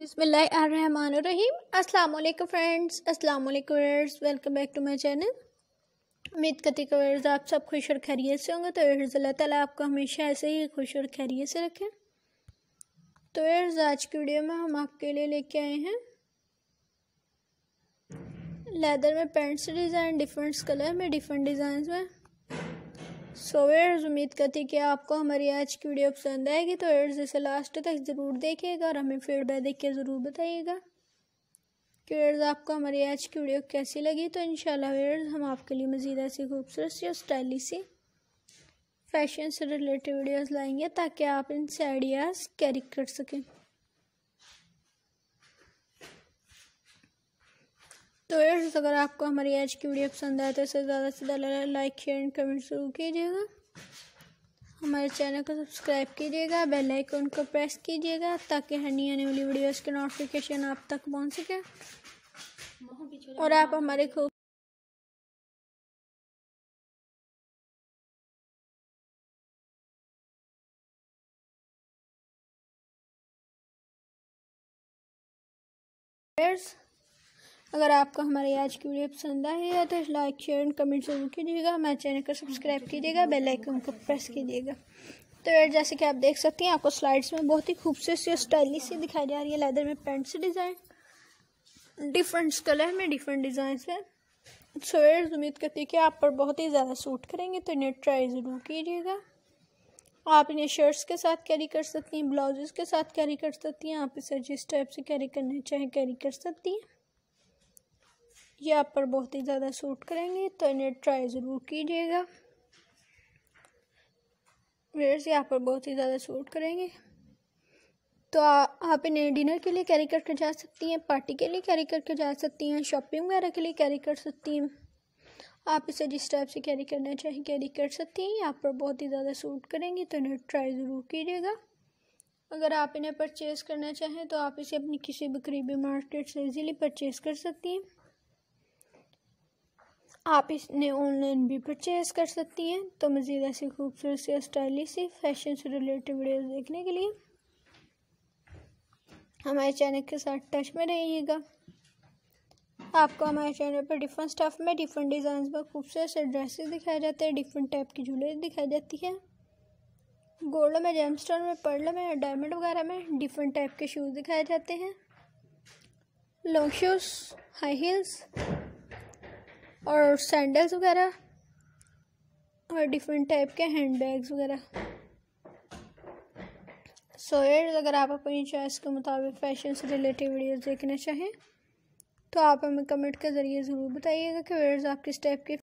बसमीम वालेकुम फ्रेंड्स अस्सलाम वालेकुम welcome back to my channel. उम्मीद करती कवर्स आप सब खुश और खैरियत से होंगे। तो वर्स अल्लाह ताला आपको हमेशा ऐसे ही खुश और खैरियत से रखें। तो वर्स आज की वीडियो में हम आपके लिए लेके आए हैं। लेदर में पेंट्स डिज़ाइन, डिफरेंट कलर में, डिफरेंट डिज़ाइन में। सो वेयर्स उम्मीद करती कि आपको हमारी आज की वीडियो पसंद आएगी। तो वेयर्स इसे लास्ट तक ज़रूर देखिएगा और हमें फीडबैक देख के ज़रूर बताइएगा कि वेयर्स आपको हमारी आज की वीडियो कैसी लगी। तो इन वेयर्स हम आपके लिए मज़ीद ऐसी खूबसूरत सी और स्टाइलिश सी फ़ैशन से रिलेटेड वीडियोस लाएँगे ताकि आप इनसे आइडियाज़ कैरी कर सकें। तो यार अगर आपको हमारी आज की वीडियो पसंद आए तो इसे ज़्यादा से ज़्यादा लाइक शेयर एंड कमेंट ज़रूर कीजिएगा हमारे चैनल को सब्सक्राइब कीजिएगा बेल आइकन को प्रेस कीजिएगा, ताकि हर नई आने वाली वीडियोस के नोटिफिकेशन आप तक पहुँच सके और आप हमारे खूब. अगर आपको हमारी आज की वीडियो पसंद आई है तो लाइक, शेयर एंड कमेंट ज़रूर कीजिएगा। हमारे चैनल को सब्सक्राइब कीजिएगा, बेल आइकन को प्रेस कीजिएगा। तो यार, जैसे कि आप देख सकते हैं, आपको स्लाइड्स में बहुत ही खूबसूरत सी स्टाइलिश सी दिखाई जा रही है लेदर में पेंट से डिज़ाइन। डिफरेंट कलर में, डिफरेंट डिज़ाइन में। सो यार, उम्मीद करती है कि आप पर बहुत ही ज़्यादा सूट करेंगे तो इन्हें ट्राई ज़रूर कीजिएगा। आप इन्हें शर्ट्स के साथ कैरी कर सकती हैं, ब्लाउजेस के साथ कैरी कर सकती हैं, आप इसे जिस टाइप से कैरी करना चाहें कैरी कर सकती हैं। ये आप पर बहुत ही ज़्यादा सूट करेंगे तो इन्हें ट्राई ज़रूर कीजिएगा। वेयर्स ये आप पर बहुत ही ज़्यादा सूट करेंगे। तो आ, आप इन्हें डिनर के लिए कैरी करके जा सकती हैं पार्टी के लिए कैरी करके जा सकती हैं शॉपिंग वगैरह के लिए कैरी कर सकती हैं। आप इसे जिस टाइप से कैरी करना चाहें कैरी कर सकती हैं आप पर बहुत ही ज़्यादा सूट करेंगी तो इन्हें ट्राई ज़रूर कीजिएगा। अगर आप इन्हें परचेज़ करना चाहें तो आप इसे अपनी किसी भी करीबी मार्केट से इजीली परचेज़ कर सकती हैं। आप इसने ऑनलाइन भी परचेज़ कर सकती हैं। तो मज़ीद ऐसी खूबसूरत सी स्टाइलिश सी फ़ैशन से रिलेटेड वीडियोस देखने के लिए हमारे चैनल के साथ टच में रहिएगा। आपको हमारे चैनल पर डिफरेंट स्टफ़ में डिफरेंट डिज़ाइन में खूबसूरत से ड्रेसेस दिखाए जाते हैं डिफरेंट टाइप की ज्वेलरी दिखाई जाती है। गोल्ड में जेम स्टोन में पर्ल में डायमंड वगैरह में डिफरेंट टाइप के शूज़ दिखाए जाते हैं। लॉन्ग शूज़ हाई हील्स और सैंडल्स वगैरह? और डिफरेंट टाइप के हैंड बैग्स वगैरह? सो एड अगर आप अपनी चॉइस के मुताबिक फ़ैशन से रिलेटेड वीडियोस देखना चाहें तो आप हमें कमेंट के ज़रिए ज़रूर बताइएगा कि वेयर्स आप किस टाइप के